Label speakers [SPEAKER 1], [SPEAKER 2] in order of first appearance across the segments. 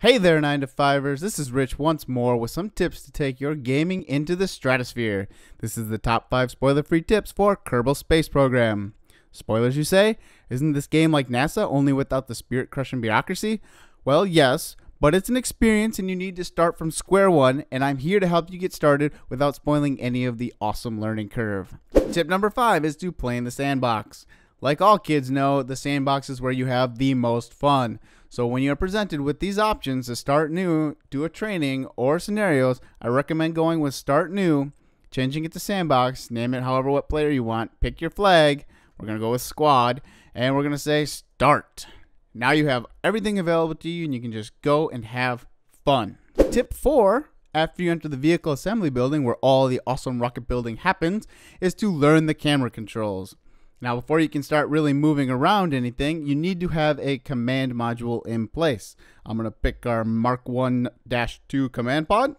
[SPEAKER 1] Hey there, 9 to 5ers. This is Rich once more with some tips to take your gaming into the stratosphere. This is the top 5 spoiler free tips for Kerbal Space Program. Spoilers, you say? Isn't this game like NASA, only without the spirit crushing bureaucracy? Well, yes, but it's an experience and you need to start from square one, and I'm here to help you get started without spoiling any of the awesome learning curve. Tip number 5 is to play in the sandbox. Like all kids know, the sandbox is where you have the most fun. So when you are presented with these options to start new, do a training, or scenarios, I recommend going with start new, changing it to sandbox, name it however what player you want, pick your flag, we're going to go with squad, and we're going to say start. Now you have everything available to you and you can just go and have fun. Tip 4 after you enter the vehicle assembly building where all the awesome rocket building happens is to learn the camera controls. Now, before you can start really moving around anything, you need to have a command module in place. I'm going to pick our Mark 1-2 command pod.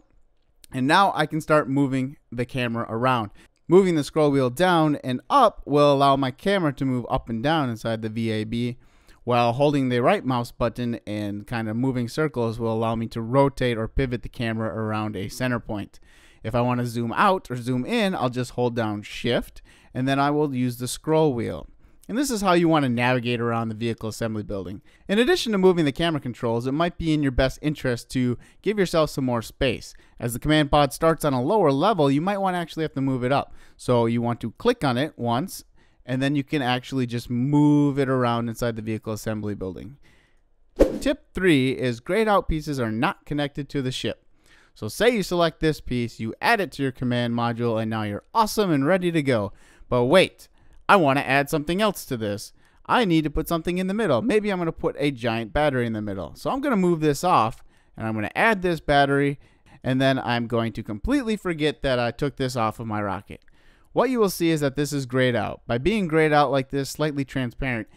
[SPEAKER 1] And now I can start moving the camera around. Moving the scroll wheel down and up will allow my camera to move up and down inside the VAB, while holding the right mouse button and kind of moving circles will allow me to rotate or pivot the camera around a center point. If I want to zoom out or zoom in, I'll just hold down shift and then I will use the scroll wheel. And this is how you want to navigate around the vehicle assembly building. In addition to moving the camera controls, it might be in your best interest to give yourself some more space. As the command pod starts on a lower level, you might want to actually have to move it up. So you want to click on it once, and then you can actually just move it around inside the vehicle assembly building. Tip 3 is grayed out pieces are not connected to the ship. So say you select this piece, you add it to your command module, and now you're awesome and ready to go. But wait, I want to add something else to this. I need to put something in the middle. Maybe I'm going to put a giant battery in the middle. So I'm going to move this off and I'm going to add this battery and then I'm going to completely forget that I took this off of my rocket. What you will see is that this is grayed out. By being grayed out like this, slightly transparent,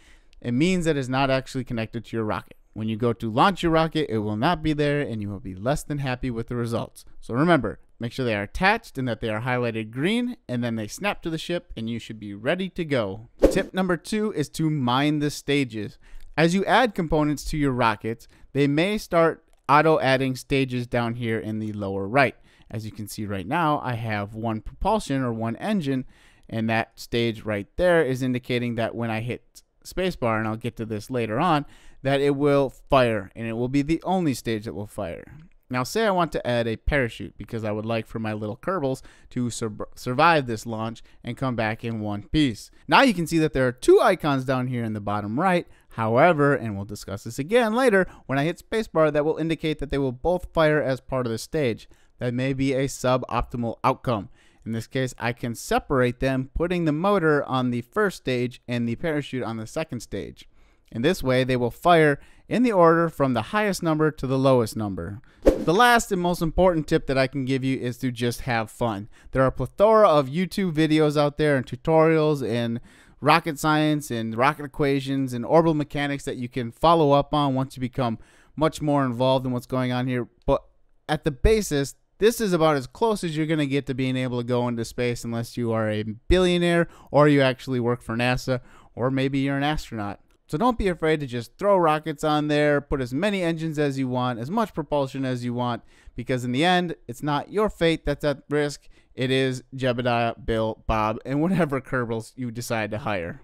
[SPEAKER 1] it means that it's not actually connected to your rocket. When you go to launch your rocket, it will not be there and you will be less than happy with the results. So remember, make sure they are attached and that they are highlighted green and then they snap to the ship and you should be ready to go. Tip number two is to mine the stages. As you add components to your rockets, they may start auto adding stages down here in the lower right. As you can see right now, I have one propulsion or one engine and that stage right there is indicating that when I hit spacebar, and I'll get to this later on, that it will fire, and it will be the only stage that will fire. Now, say I want to add a parachute because I would like for my little Kerbals to sur survive this launch and come back in one piece. Now you can see that there are two icons down here in the bottom right. However, and we'll discuss this again later, when I hit spacebar, that will indicate that they will both fire as part of the stage. That may be a suboptimal outcome. In this case, I can separate them, putting the motor on the first stage and the parachute on the second stage. In this way, they will fire in the order from the highest number to the lowest number. The last and most important tip that I can give you is to just have fun. There are plethora of YouTube videos out there and tutorials and rocket science and rocket equations and orbital mechanics that you can follow up on once you become much more involved in what's going on here. But at the basis, this is about as close as you're going to get to being able to go into space unless you are a billionaire or you actually work for NASA or maybe you're an astronaut. So don't be afraid to just throw rockets on there, put as many engines as you want, as much propulsion as you want, because in the end, it's not your fate that's at risk. It is Jebediah, Bill, Bob, and whatever Kerbals you decide to hire.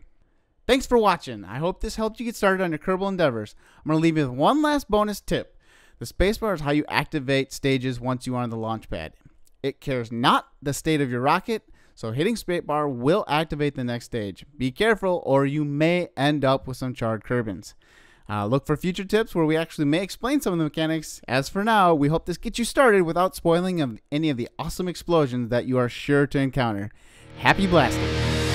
[SPEAKER 1] Thanks for watching. I hope this helped you get started on your Kerbal endeavors. I'm going to leave you with one last bonus tip. The spacebar is how you activate stages once you are on the launch pad. It cares not the state of your rocket, so hitting spacebar will activate the next stage. Be careful or you may end up with some charred Kerbins. Uh, look for future tips where we actually may explain some of the mechanics. As for now, we hope this gets you started without spoiling of any of the awesome explosions that you are sure to encounter. Happy blasting!